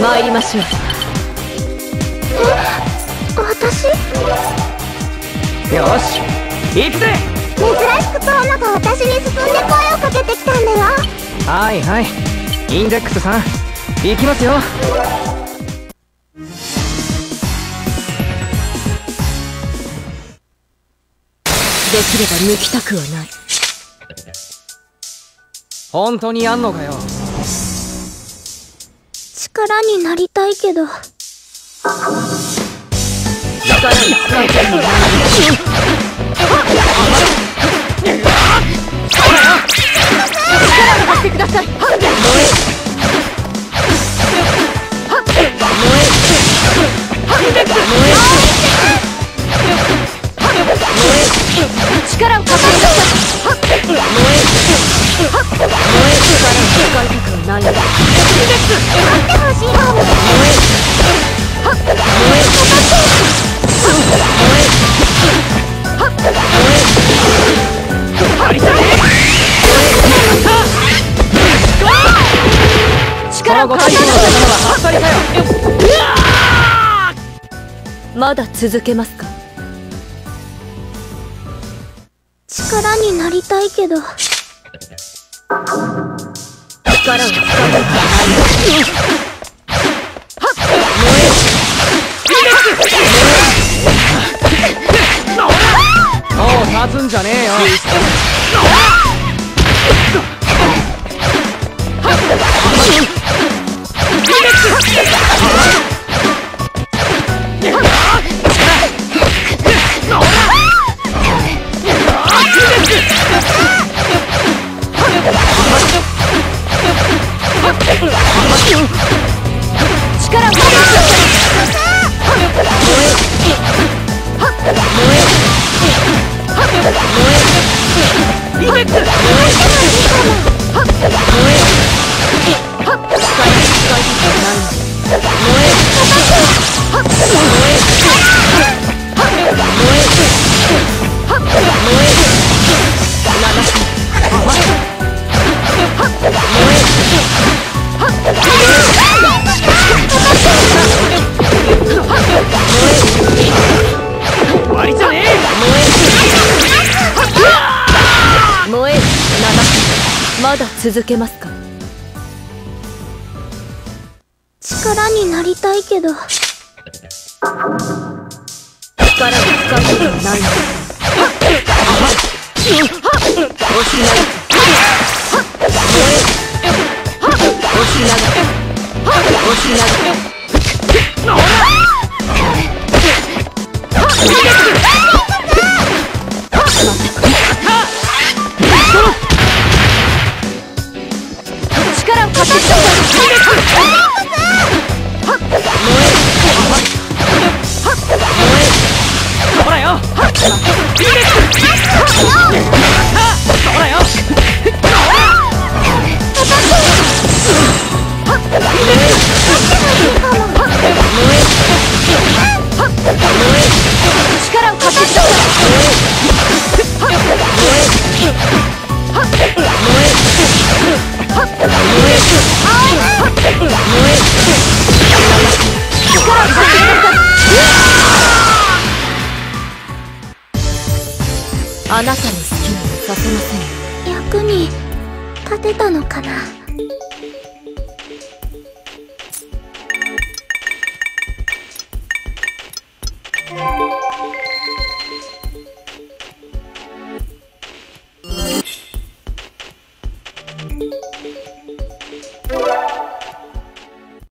参りましょう。私？よし。行くぜ。珍しくトーマが私に進んで声をかけてきたんだよ。はいはい。インデックスさん行きますよ。できれば抜きたくはない。本当にやんのかよ力になりたいけど。力になりたくはない力を貸してください。力をご貸してくださいはったりかよまだ続けますか力になりたいけど力を使いたくはない立つんじゃねえよ力を燃える七まだ続けますか？力になりたいけど。力を使いたくはないの。押しほらよあなたの好きにはさせません役に立てたのかな？